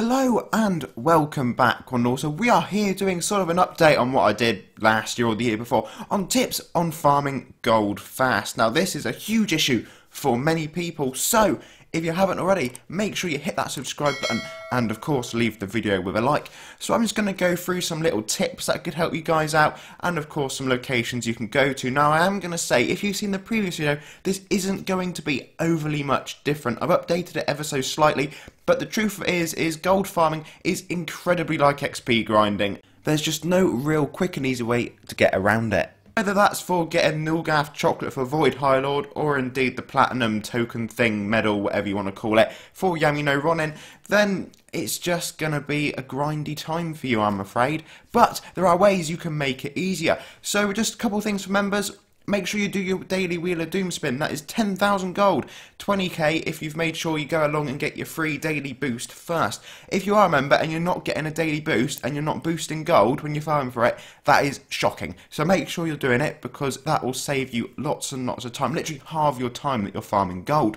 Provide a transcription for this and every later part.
Hello and welcome back, also. We are here doing sort of an update on what I did last year or the year before on tips on farming gold fast. Now, this is a huge issue for many people, so if you haven't already, make sure you hit that subscribe button and of course leave the video with a like. So I'm just going to go through some little tips that could help you guys out and of course some locations you can go to. Now I am going to say, if you've seen the previous video, this isn't going to be overly much different. I've updated it ever so slightly, but the truth is, is gold farming is incredibly like XP grinding. There's just no real quick and easy way to get around it. Whether that's for getting Nulgath chocolate for Void High Lord, or indeed the platinum token thing, medal, whatever you want to call it, for Yami no Ronin, then it's just going to be a grindy time for you, I'm afraid. But there are ways you can make it easier. So just a couple things for members make sure you do your daily Wheel of Doom spin. That is 10,000 gold. 20k if you've made sure you go along and get your free daily boost first. If you are a member and you're not getting a daily boost and you're not boosting gold when you're farming for it, that is shocking. So make sure you're doing it because that will save you lots and lots of time. Literally halve your time that you're farming gold.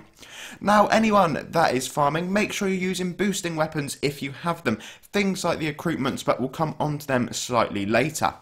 Now, anyone that is farming, make sure you're using boosting weapons if you have them. Things like the recruitments, but we'll come on to them slightly later.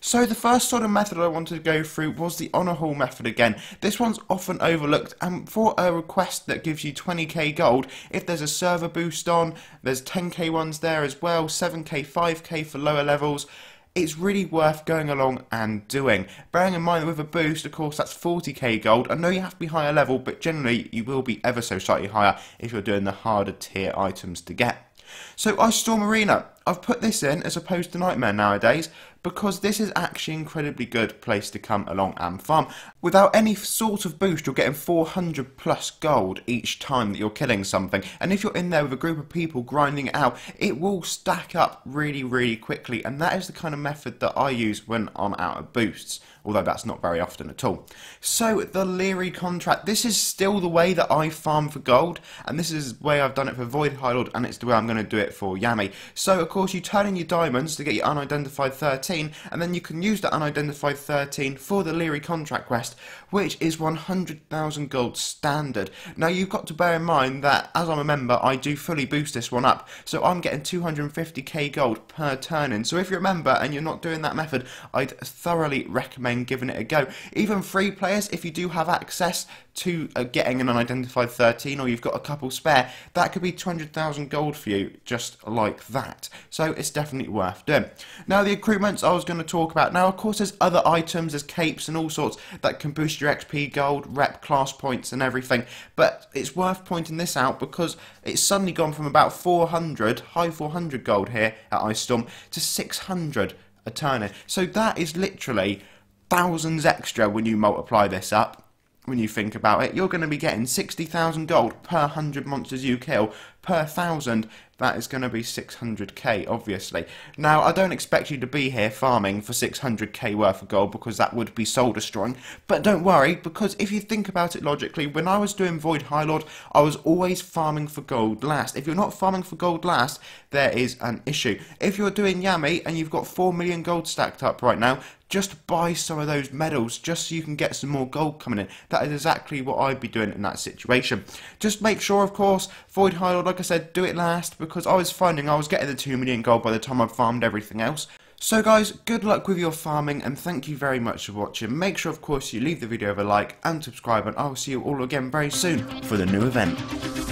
So the first sort of method I wanted to go through was the Honour Hall method again. This one's often overlooked and for a request that gives you 20k gold, if there's a server boost on, there's 10k ones there as well, 7k, 5k for lower levels, it's really worth going along and doing. Bearing in mind that with a boost, of course, that's 40k gold. I know you have to be higher level, but generally you will be ever so slightly higher if you're doing the harder tier items to get. So Ice Storm Arena, I've put this in as opposed to Nightmare nowadays because this is actually an incredibly good place to come along and farm. Without any sort of boost, you're getting 400 plus gold each time that you're killing something. And if you're in there with a group of people grinding it out, it will stack up really, really quickly. And that is the kind of method that I use when I'm out of boosts, although that's not very often at all. So the Leery contract, this is still the way that I farm for gold. And this is the way I've done it for Void High Lord, and it's the way I'm going to do it for Yami. So of course you turn in your diamonds to get your unidentified 13 13, and then you can use that unidentified 13 for the Leery contract quest, which is 100,000 gold standard. Now you've got to bear in mind that as I'm a member, I do fully boost this one up, so I'm getting 250k gold per turn in. So if you're a member and you're not doing that method, I'd thoroughly recommend giving it a go. Even free players, if you do have access to uh, getting an unidentified 13 or you've got a couple spare, that could be 200,000 gold for you just like that. So it's definitely worth doing. Now the recruitments I was going to talk about. Now of course there's other items, there's capes and all sorts that can boost your XP gold, rep class points and everything. But it's worth pointing this out because it's suddenly gone from about 400, high 400 gold here at Ice Storm to 600 a turn. So that is literally thousands extra when you multiply this up when you think about it, you're going to be getting 60,000 gold per 100 monsters you kill per thousand, that is going to be 600k, obviously. Now, I don't expect you to be here farming for 600k worth of gold because that would be soul destroying. But don't worry, because if you think about it logically, when I was doing Void High Lord, I was always farming for gold last. If you're not farming for gold last, there is an issue. If you're doing Yami and you've got 4 million gold stacked up right now, just buy some of those medals just so you can get some more gold coming in. That is exactly what I'd be doing in that situation. Just make sure, of course, Void High Lord, like I said, do it last because I was finding I was getting the 2 million gold by the time I'd farmed everything else. So guys, good luck with your farming and thank you very much for watching. Make sure of course you leave the video a like and subscribe and I'll see you all again very soon for the new event.